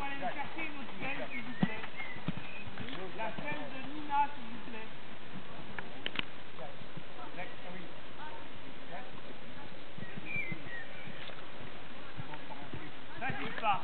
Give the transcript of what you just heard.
faut aller nous chercher une autre scène, s'il vous plaît. La scène de Nina, s'il vous plaît. Pas.